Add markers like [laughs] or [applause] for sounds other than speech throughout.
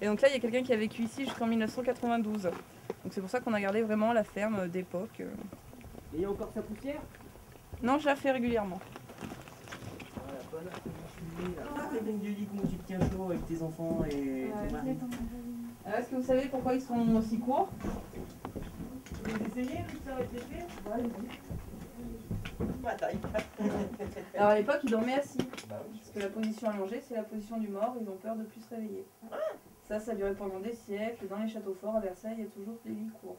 Et donc là, il y a quelqu'un qui a vécu ici jusqu'en 1992. Donc c'est pour ça qu'on a gardé vraiment la ferme d'époque. Et il y a encore sa poussière? Non, je la fais régulièrement. Voilà, bonne après-midi, là? Ah, les du lit, comment tu te tiens chaud avec tes enfants et ton mari? Alors, Est-ce que vous savez pourquoi ils sont aussi courts? Vous essayez de faire avec Ma [laughs] Alors à l'époque, ils dormaient assis. Parce que la position allongée, c'est la position du mort, ils ont peur de plus se réveiller. Ça, ça a duré pendant des siècles. Dans les châteaux forts à Versailles, il y a toujours des lits courts.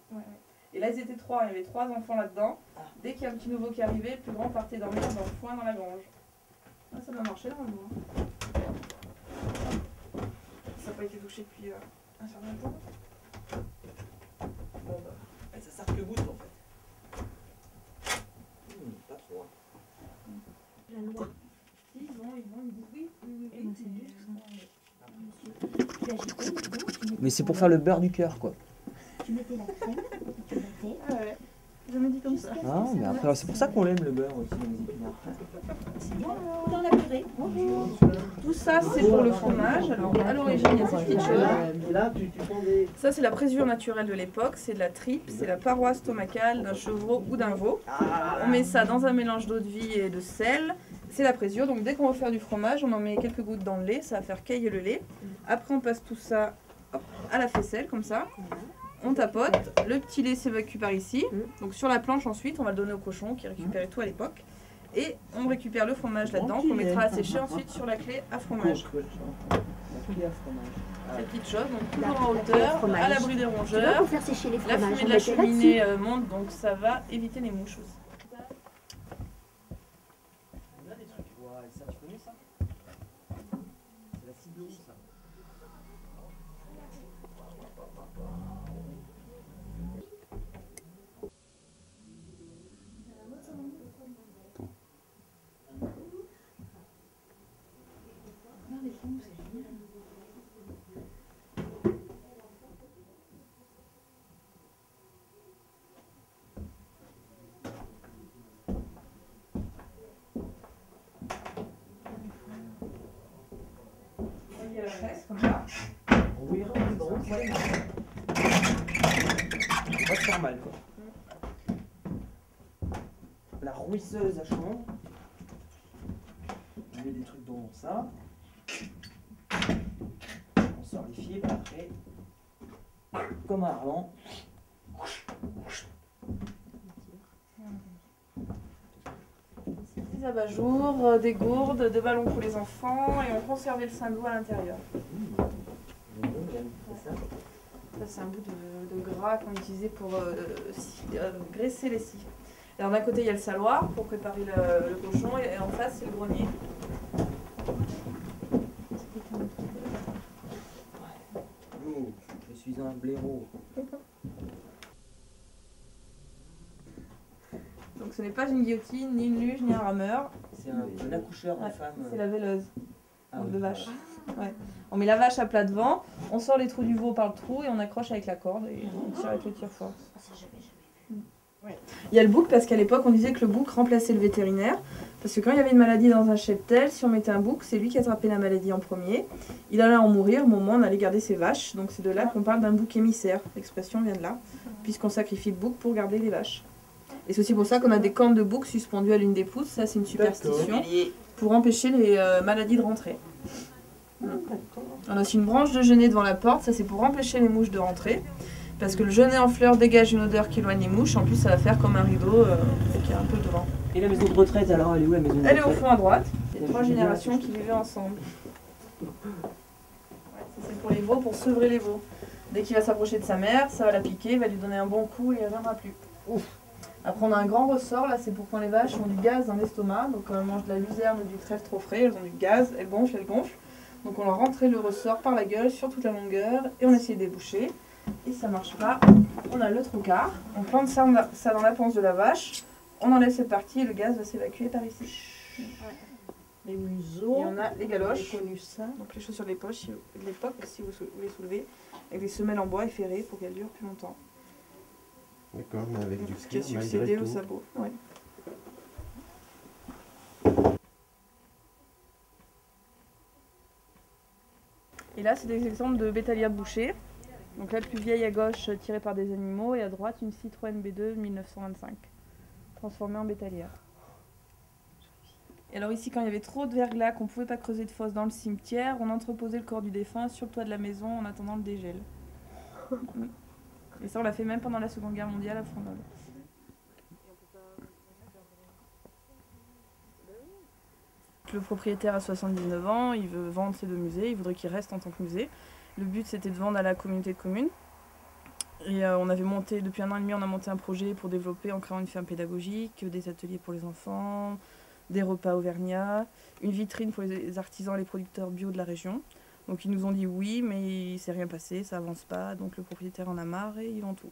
Et là, ils étaient trois, il y avait trois enfants là-dedans. Dès qu'il y a un petit nouveau qui arrivait, le plus grand partait dormir dans le foin dans la grange. Ah, ça doit marcher normalement. hein. Ça n'a pas été touché depuis euh, un certain temps. Bon, bah, ouais, ça sert que goutte en fait. Hmm, pas trop. hein. La loi. Si, ils vont, ils disent oui, oui, oui, oui. Mais c'est pour faire le beurre du cœur quoi. Tu mettais la crème, tu mettais. Ah ouais, jamais dit comme ça. jusqu'à ce Ah, mais après, c'est pour ça qu'on l'aime le beurre aussi dans bien. Dans la purée. Bonjour. Tout ça, c'est pour le fromage. Alors, à l'origine, il y a ces petites choses. Ça, c'est la présure naturelle de l'époque. C'est de la tripe, c'est la paroi stomacale d'un chevreau ou d'un veau. On met ça dans un mélange d'eau de vie et de sel. C'est la présure. Donc, dès qu'on va faire du fromage, on en met quelques gouttes dans le lait. Ça va faire cailler le lait. Après, on passe tout ça hop, à la faisselle, comme ça. On tapote. Le petit lait s'évacue par ici. Donc, sur la planche, ensuite, on va le donner au cochon qui récupérait tout à l'époque. Et on récupère le fromage là-dedans qu'on mettra à sécher ensuite sur la clé à fromage. Ces petites choses, donc toujours en La- la clé à hauteur, fromage. à l'abri des rongeurs. pour faire sécher les La fumée de la cheminée euh, monte, donc ça va éviter les mouches aussi. On a des trucs. Ouais, ça, tu connais ça C'est la cible ça. Il y a la presse, comme ça. Oui, se faire mal quoi. La rouisseuse à chambre. On met des trucs dans ça. On sort les fibres après. Comme un harlan. Des abat-jours, euh, des gourdes, des ballons pour les enfants et on conservait le saindoux à l'intérieur. C'est ça c'est un bout de, de gras qu'on utilisait pour euh, euh, graisser les scies. Alors d'un côté, il y a le saloir pour préparer le, le cochon et, et en face, c'est le grenier. Oh, je suis un blaireau. Donc ce n'est pas une guillotine, ni une luge, ni un rameur. C'est un, un accoucheur en Ouais, femme. C'est la veileuse. Ah oui, de vache. Ouais. On met la vache à plat devant, on sort les trous du veau par le trou et on accroche avec la corde et on tire avec le tire-fort. J'avais jamais. Il y a le bouc parce qu'à l'époque on disait que le bouc remplaçait le vétérinaire. Parce que quand il y avait une maladie dans un cheptel, si on mettait un bouc, c'est lui qui attrapait la maladie en premier. Il allait en mourir, au moment où on allait garder ses vaches. Donc c'est de là qu'on parle d'un bouc émissaire. L'expression vient de là, puisqu'on sacrifie le bouc pour garder les vaches. Et c'est aussi pour ça qu'on a des cornes de bouc suspendues à l'une des pousses. Ça c'est une superstition pour empêcher les euh, maladies de rentrer. On a aussi une branche de genêt devant la porte, ça c'est pour empêcher les mouches de rentrer. Parce que le genêt en fleurs dégage une odeur qui éloigne les mouches, en plus ça va faire comme un rideau euh, qui est un peu devant. Et la maison de retraite alors, elle est où la maison de Elle est au retraite fond à droite, il y a trois générations qui vivaient ensemble. Ouais, ça c'est pour les veaux, pour sevrer les veaux. Dès qu'il va s'approcher de sa mère, ça va la piquer, il va lui donner un bon coup et elle ne reviendra plus. Après on a un grand ressort, là c'est pour quand les vaches ont du gaz dans l'estomac, donc quand elles mangent de la luzerne ou du trèfle trop frais, elles ont du gaz, elles gonflent, elles gonflent. Donc on leur rentrait le ressort par la gueule sur toute la longueur et on essaye de déboucher. Et ça marche pas, on a le trocard, on plante ça, ça dans la panse de la vache, on enlève cette partie et le gaz va s'évacuer par ici. Les Et museaux. on a les galoches, connu ça. donc les chaussures de l'époque, si- de l'époque, si vous les soulevez, avec des semelles en bois et ferrées pour qu'elles durent plus longtemps. D'accord, mais avec du Ce qui a cuir succédé au sabot. Ouais. Et là, c'est des exemples de bétalia bouchée. Donc la plus vieille à gauche, euh, tirée par des animaux, et à droite, une Citroën B2 1925, transformée en bétalia. Et alors ici, quand il y avait trop de verglas, qu'on pouvait pas creuser de fosse dans le cimetière, on entreposait le corps du défunt sur le toit de la maison en attendant le dégel. [laughs] Et ça, on l'a fait même pendant la Seconde Guerre mondiale à Le propriétaire a 79 ans, il veut vendre ces deux musées, il voudrait qu'il reste en tant que musée. Le but c'était de vendre à la communauté de communes. Et euh, on avait monté, depuis un an et demi, on a monté un projet pour développer en créant une ferme pédagogique, des ateliers pour les enfants, des repas auvergnats, une vitrine pour les artisans et les producteurs bio de la région. Donc ils nous ont dit oui, mais il s'est rien passé, ça avance pas, donc le propriétaire en a marre et ils vend tout.